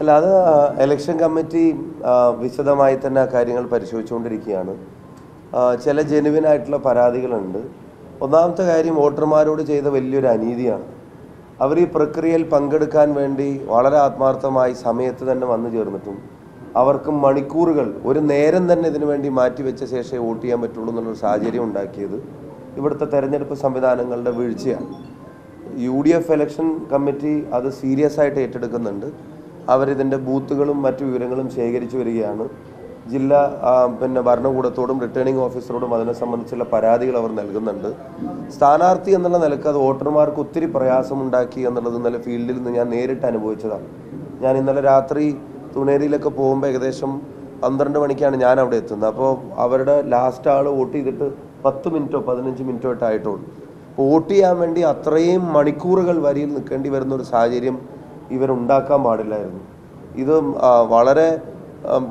അല്ല അത് election committee വിശദമായി തന്നെ കാര്യങ്ങൾ പരിശോധിച്ചുകൊണ്ടിരിക്കുകയാണ്. ചില ജെനുവിൻ ആയിട്ടുള്ള പരാതികളുണ്ട്. ഒന്നാമത്തെ കാര്യം വോട്ടർമാരോട് ചെയ്ത വലിയൊരു അനീതിയാണ്. അവർ ഈ പ്രക്രിയയിൽ പങ്കെടുക്കാൻ വേണ്ടി വളരെ ആത്മാർത്ഥമായി സമയത്ത് തന്നെ വന്നു ചേർന്നിട്ടും അവർക്ക് മണിക്കൂറുകൾ ഒരു നേരം തന്നെ ഇതിനു വേണ്ടി മാറ്റിവെച്ച ശേഷമേ വോട്ട് ചെയ്യാൻ പറ്റുള്ളൂ എന്നുള്ളൊരു സാഹചര്യം ഉണ്ടാക്കിയത് ഇവിടുത്തെ തെരഞ്ഞെടുപ്പ് സംവിധാനങ്ങളുടെ വീഴ്ചയാണ്. U D F election committee അത് സീരിയസ് ആയിട്ട് ഏറ്റെടുക്കുന്നുണ്ട്. അവരിതിന്റെ ബൂത്തുകളും മറ്റു വിവരങ്ങളും ശേഖരിച്ചു വരികയാണ്. ജില്ലാ പിന്നെ ഭരണകൂടത്തോടും റിട്ടേണിംഗ് ഓഫീസറോടും അതിനെ സംബന്ധിച്ചുള്ള പരാതികൾ അവർ നൽകുന്നുണ്ട്. സ്ഥാനാർത്ഥി എന്നുള്ള നിലയ്ക്ക് അത് വോട്ടർമാർക്ക് ഒത്തിരി പ്രയാസമുണ്ടാക്കി എന്നുള്ളത് നല്ല ഫീൽഡിൽ നിന്ന് ഞാൻ നേരിട്ട് അനുഭവിച്ചതാണ്. ഞാൻ ഇന്നലെ രാത്രി തുണേരിയിലൊക്കെ പോകുമ്പോൾ ഏകദേശം പന്ത്രണ്ട് മണിക്കാണ് ഞാൻ അവിടെ എത്തുന്നത്. അപ്പോൾ അവരുടെ ലാസ്റ്റ് ആൾ വോട്ട് ചെയ്തിട്ട് പത്ത് മിനിറ്റോ പതിനഞ്ച് മിനിറ്റോ ആയിട്ട് ആയിട്ടുള്ളൂ വോട്ട് ചെയ്യാൻ വേണ്ടി അത്രയും മണിക്കൂറുകൾ വരിയിൽ നിൽക്കേണ്ടി വരുന്ന ഒരു സാഹചര്യം ഇവരുണ്ടാക്കാൻ പാടില്ലായിരുന്നു. ഇത് വളരെ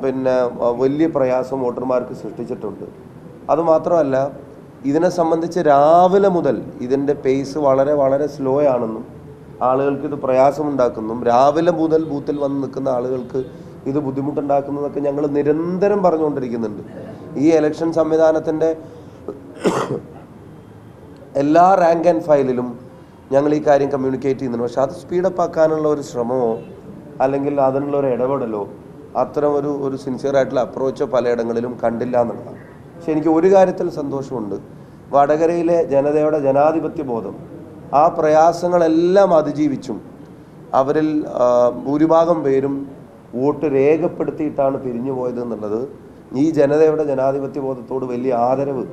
പിന്നെ വലിയ പ്രയാസം വോട്ടർമാർക്ക് സൃഷ്ടിച്ചിട്ടുണ്ട്. അതുമാത്രമല്ല ഇതിനെ സംബന്ധിച്ച് രാവിലെ മുതൽ ഇതിന്റെ പേസ് വളരെ വളരെ സ്ലോ ആണെന്നും ആളുകൾക്ക് ഇത് പ്രയാസമുണ്ടാക്കുന്നു രാവിലെ മുതൽ ബൂത്തിൽ വന്ന് നിൽക്കുന്ന ആളുകൾക്ക് ഇത് ബുദ്ധിമുട്ടുണ്ടാക്കുന്നതൊക്കെ ഞങ്ങൾ നിരന്തരം പറഞ്ഞുകൊണ്ടിരിക്കുന്നുണ്ട്. ഈ ഇലക്ഷൻ സംവിധാനത്തിന്റെ എല്ലാ റാങ്ക് ആൻഡ് ഫയലിലും ഞങ്ങൾ ഈ കാര്യം കമ്മ്യൂണിക്കേറ്റ് ചെയ്യുന്നുണ്ട്. പക്ഷെ അത് സ്പീഡപ്പ് ആക്കാനുള്ള ഒരു ശ്രമമോ അല്ലെങ്കിൽ അതിനുള്ള ഒരു ഇടപെടലോ അത്തരം ഒരു ഒരു സിൻസിയർ ആയിട്ടുള്ള അപ്രോച്ചോ പലയിടങ്ങളിലും കണ്ടില്ല എന്നുള്ളതാണ്. പക്ഷെ എനിക്ക് ഒരു കാര്യത്തിൽ സന്തോഷമുണ്ട്. വടകരയിലെ ജനതയുടെ ജനാധിപത്യ ബോധം ആ പ്രയാസങ്ങളെല്ലാം അതിജീവിച്ചും അവരിൽ ഭൂരിഭാഗം പേരും വോട്ട് രേഖപ്പെടുത്തിയിട്ടാണ് പിരിഞ്ഞു പോയത് എന്നുള്ളത് ഈ ജനതയുടെ ജനാധിപത്യ ബോധത്തോട് വലിയ ആദരവ്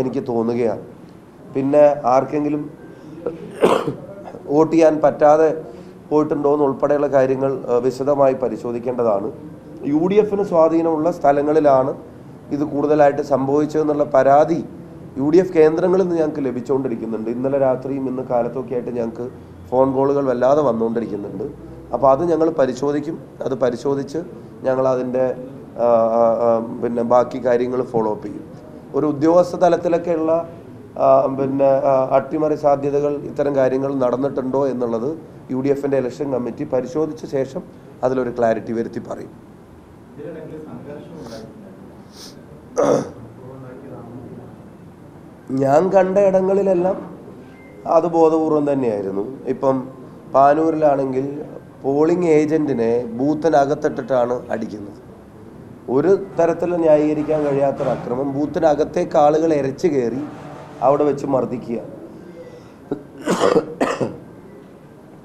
എനിക്ക് തോന്നുകയാണ്. പിന്നെ ആർക്കെങ്കിലും വോട്ട് ചെയ്യാൻ പറ്റാതെ പോയിട്ടുണ്ടോ എന്ന് ഉൾപ്പെടെയുള്ള കാര്യങ്ങൾ വിശദമായി പരിശോധിക്കേണ്ടതാണ്. യു ഡി എഫിന് സ്വാധീനമുള്ള സ്ഥലങ്ങളിലാണ് ഇത് കൂടുതലായിട്ട് സംഭവിച്ചതെന്നുള്ള പരാതി യു ഡി എഫ് കേന്ദ്രങ്ങളിൽ നിന്ന് ഞങ്ങൾക്ക് ലഭിച്ചുകൊണ്ടിരിക്കുന്നുണ്ട്. ഇന്നലെ രാത്രിയും ഇന്ന് കാലത്തൊക്കെ ആയിട്ട് ഞങ്ങൾക്ക് ഫോൺ കോളുകൾ വല്ലാതെ വന്നുകൊണ്ടിരിക്കുന്നുണ്ട്. അപ്പോൾ അത് ഞങ്ങൾ പരിശോധിക്കും. അത് പരിശോധിച്ച് ഞങ്ങൾ അതിന്റെ പിന്നെ ബാക്കി കാര്യങ്ങൾ ഫോളോ അപ്പ് ചെയ്യും. ഒരു ഉദ്യോഗസ്ഥ തലത്തിലൊക്കെയുള്ള പിന്നെ അട്ടിമറി സാധ്യതകൾ ഇത്തരം കാര്യങ്ങൾ നടന്നിട്ടുണ്ടോ എന്നുള്ളത് യു ഡി എഫിന്റെ ഇലക്ഷൻ കമ്മിറ്റി പരിശോധിച്ച ശേഷം അതിലൊരു ക്ലാരിറ്റി വരുത്തി പറയും. ഞാൻ കണ്ട ഇടങ്ങളിലെല്ലാം അത് ബോധപൂർവം തന്നെയായിരുന്നു. ഇപ്പം പാനൂരിലാണെങ്കിൽ പോളിംഗ് ഏജന്റിനെ ബൂത്തിനകത്തിട്ടിട്ടാണ് അടിക്കുന്നത്. ഒരു തരത്തിലും ന്യായീകരിക്കാൻ കഴിയാത്തൊരു അക്രമം ബൂത്തിനകത്തേക്ക് ആളുകൾ എരച്ചു കയറി അവിടെ വെച്ച് മർദ്ദിക്കുക.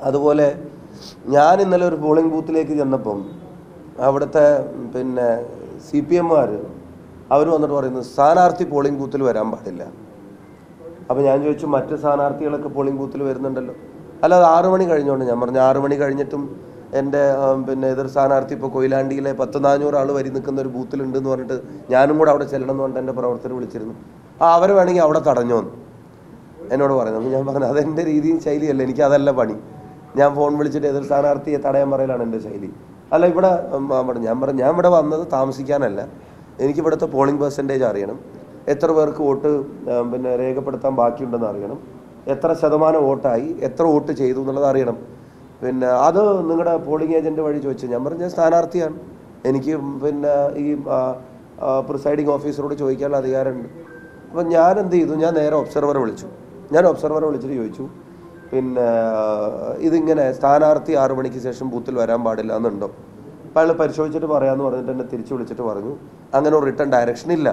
അതുപോലെ ഞാൻ ഇന്നലെ ഒരു പോളിംഗ് ബൂത്തിലേക്ക് ചെന്നപ്പം അവിടുത്തെ പിന്നെ സി പി എമ്മാർ അവർ വന്നിട്ട് പറയുന്നു സ്ഥാനാർത്ഥി പോളിംഗ് ബൂത്തിൽ വരാൻ പാടില്ല. അപ്പം ഞാൻ ചോദിച്ചു മറ്റ് സ്ഥാനാർത്ഥികളൊക്കെ പോളിംഗ് ബൂത്തിൽ വരുന്നുണ്ടല്ലോ? അല്ലാതെ ആറു മണി കഴിഞ്ഞോണ്ട് ഞാൻ പറഞ്ഞു ആറു മണി കഴിഞ്ഞിട്ടും എന്റെ പിന്നെ എതിർ സ്ഥാനാർത്ഥി ഇപ്പോൾ കൊയിലാണ്ടിയിലെ പത്ത് നാനൂറ് ആൾ വരി നിൽക്കുന്ന ഒരു ബൂത്തിലുണ്ട് എന്ന് പറഞ്ഞിട്ട് ഞാനും കൂടെ അവിടെ ചെല്ലണം എന്ന് പറഞ്ഞിട്ട് എന്റെ പ്രവർത്തകർ വിളിച്ചിരുന്നു. ആ അവർ വേണമെങ്കിൽ അവിടെ തടഞ്ഞോന്ന് എന്നോട് പറഞ്ഞു അപ്പോൾ ഞാൻ പറഞ്ഞു അതെന്റെ രീതിയും ശൈലിയല്ല എനിക്ക് അതല്ല പണി. ഞാൻ ഫോൺ വിളിച്ചിട്ട് എതിർ സ്ഥാനാർത്ഥിയെ തടയാൻ പറയലാണ് എന്റെ ശൈലി. അല്ല ഇവിടെ ഞാൻ പറഞ്ഞു ഞാൻ ഇവിടെ വന്നത് താമസിക്കാനല്ല. എനിക്ക് ഇവിടുത്തെ പോളിംഗ് പെർസെന്റേജ് അറിയണം. എത്ര പേർക്ക് വോട്ട് പിന്നെ രേഖപ്പെടുത്താൻ ബാക്കിയുണ്ടെന്ന് അറിയണം. എത്ര ശതമാനം വോട്ടായി എത്ര വോട്ട് ചെയ്തു എന്നുള്ളത് അറിയണം. പിന്നെ അത് നിങ്ങളുടെ പോളിംഗ് ഏജന്റ് വഴി ചോദിച്ചു. ഞാൻ പറഞ്ഞ സ്ഥാനാർത്ഥിയാണ്. എനിക്ക് പിന്നെ ഈ പ്രിസൈഡിങ് ഓഫീസറോട് ചോദിക്കാനുള്ള അധികാരമുണ്ട്. അപ്പോൾ ഞാൻ എന്ത് ചെയ്തു? ഞാൻ നേരെ ഒബ്സർവറെ വിളിച്ചു. ഞാൻ ഒബ്സർവറെ വിളിച്ചിട്ട് ചോദിച്ചു പിന്നെ ഇതിങ്ങനെ സ്ഥാനാർത്ഥി ആറു മണിക്ക് ശേഷം ബൂത്തിൽ വരാൻ പാടില്ല എന്നുണ്ടോ? അപ്പോൾ അയാൾ പരിശോധിച്ചിട്ട് പറയാമെന്ന് പറഞ്ഞിട്ട് എന്നെ തിരിച്ചു വിളിച്ചിട്ട് പറഞ്ഞു അങ്ങനെ ഒരു റിട്ടേൺ ഡയറക്ഷൻ ഇല്ല.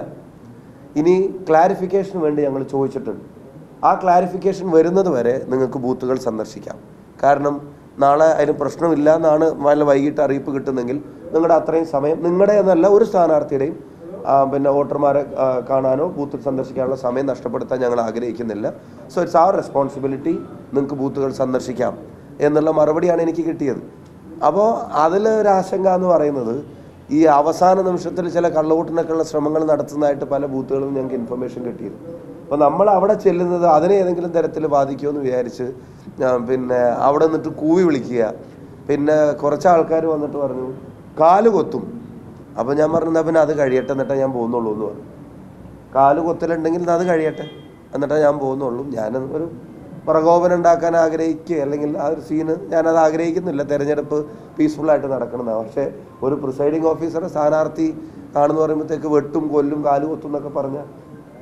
ഇനി ക്ലാരിഫിക്കേഷന് വേണ്ടി ഞങ്ങൾ ചോദിച്ചിട്ടുണ്ട്. ആ ക്ലാരിഫിക്കേഷൻ വരുന്നത് വരെ നിങ്ങൾക്ക് ബൂത്തുകൾ സന്ദർശിക്കാം. കാരണം നാളെ അതിന് പ്രശ്നമില്ല എന്നാണ് നല്ല വൈകിട്ട് അറിയിപ്പ് കിട്ടുന്നെങ്കിൽ നിങ്ങളുടെ അത്രയും സമയം നിങ്ങളുടെ എന്നല്ല ഒരു സ്ഥാനാർത്ഥിയുടെയും പിന്നെ വോട്ടർമാരെ കാണാനോ ബൂത്ത് സന്ദർശിക്കാനുള്ള സമയം നഷ്ടപ്പെടുത്താൻ ഞങ്ങൾ ആഗ്രഹിക്കുന്നില്ല. സോ ഇറ്റ്സ് ആർ റെസ്പോൺസിബിലിറ്റി നിങ്ങൾക്ക് ബൂത്തുകൾ സന്ദർശിക്കാം എന്നുള്ള മറുപടിയാണ് എനിക്ക് കിട്ടിയത്. അപ്പോൾ അതിൽ ഒരു ആശങ്ക എന്ന് പറയുന്നത് ഈ അവസാന നിമിഷത്തിൽ ചില കള്ളവോട്ടിനൊക്കെയുള്ള ശ്രമങ്ങൾ നടത്തുന്നതായിട്ട് പല ബൂത്തുകളും ഞങ്ങൾക്ക് ഇൻഫർമേഷൻ കിട്ടിയിരുന്നു. അപ്പോൾ നമ്മൾ അവിടെ ചെല്ലുന്നത് അതിനെ ഏതെങ്കിലും തരത്തിൽ ബാധിക്കുമോ എന്ന് വിചാരിച്ച് പിന്നെ അവിടെ നിന്നിട്ട് കൂവി വിളിക്കുക. പിന്നെ കുറച്ച് ആൾക്കാർ വന്നിട്ട് പറഞ്ഞു കാൽ കൊത്തും. അപ്പോൾ ഞാൻ പറഞ്ഞു "എന്നാ പിന്നെ അത് കഴിയട്ടെ എന്നിട്ടേ ഞാൻ പോകുന്നുള്ളൂ എന്ന് പറഞ്ഞു. കാൽ കൊത്തലുണ്ടെങ്കിൽ അത് കഴിയട്ടെ എന്നിട്ടേ ഞാൻ പോകുന്നുള്ളൂ. ഞാൻ ഒരു പ്രകോപനം ഉണ്ടാക്കാൻ ആഗ്രഹിക്കുക അല്ലെങ്കിൽ ആ ഒരു സീന് ഞാനത് ആഗ്രഹിക്കുന്നില്ല. തിരഞ്ഞെടുപ്പ് പീസ്ഫുള്ളായിട്ട് നടക്കണമെന്നാണ് പക്ഷേ ഒരു പ്രിസൈഡിങ് ഓഫീസറെ സ്ഥാനാർത്ഥി കാണുന്ന പറയുമ്പോഴത്തേക്ക് വെട്ടും കൊല്ലും കാൽ കൊത്തും എന്നൊക്കെ പറഞ്ഞാൽ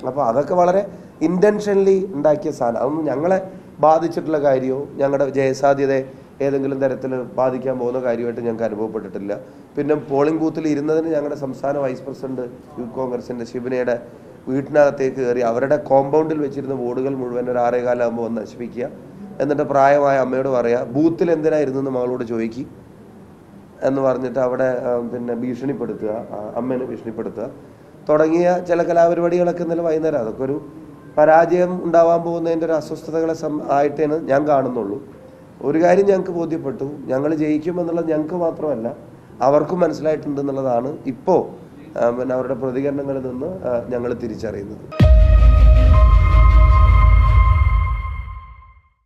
അപ്പോൾ അതൊക്കെ വളരെ ഇന്റൻഷനലി ഉണ്ടാക്കിയ സാധനം. അതൊന്നും ഞങ്ങളെ ബാധിച്ചിട്ടുള്ള കാര്യമോ ഞങ്ങളുടെ ജയസാധ്യതയെ ഏതെങ്കിലും തരത്തിൽ ബാധിക്കാൻ പോകുന്ന കാര്യമായിട്ട് ഞങ്ങൾക്ക് അനുഭവപ്പെട്ടിട്ടില്ല. പിന്നെ പോളിംഗ് ബൂത്തിൽ ഇരുന്നതിന് ഞങ്ങളുടെ സംസ്ഥാന വൈസ് പ്രസിഡന്റ് യൂത്ത് കോൺഗ്രസിന്റെ ശിവനയുടെ വീട്ടിനകത്തേക്ക് കയറി അവരുടെ കോമ്പൗണ്ടിൽ വെച്ചിരുന്ന ബോർഡുകൾ മുഴുവൻ ഒരു ആറേകാലാകുമ്പോൾ വന്ന് നശിപ്പിക്കുക. എന്നിട്ട് പ്രായമായ അമ്മയോട് പറയുക ബൂത്തിൽ എന്തിനായിരുന്നു എന്ന് മകളോട് ചോദിക്കി. എന്ന് പറഞ്ഞിട്ട് അവിടെ പിന്നെ ഭീഷണിപ്പെടുത്തുക അമ്മേനെ ഭീഷണിപ്പെടുത്തുക. തുടങ്ങിയ ചില കലാപരിപാടികളൊക്കെ ഇന്നലെ വൈകുന്നേരം. അതൊക്കെ ഒരു പരാജയം ഉണ്ടാവാൻ പോകുന്നതിന്റെ ഒരു അസ്വസ്ഥതകളെ ആയിട്ടാണ് ഞാൻ കാണുന്നുള്ളൂ. ഒരു കാര്യം ഞങ്ങൾക്ക് ബോധ്യപ്പെട്ടു. ഞങ്ങൾ ജയിക്കുമെന്നുള്ളത് ഞങ്ങൾക്ക് മാത്രമല്ല അവർക്കും മനസ്സിലായിട്ടുണ്ട് എന്നുള്ളതാണ് ഇപ്പോൾ പിന്നെ അവരുടെ പ്രതികരണങ്ങളിൽ നിന്ന് ഞങ്ങൾ തിരിച്ചറിയുന്നത്.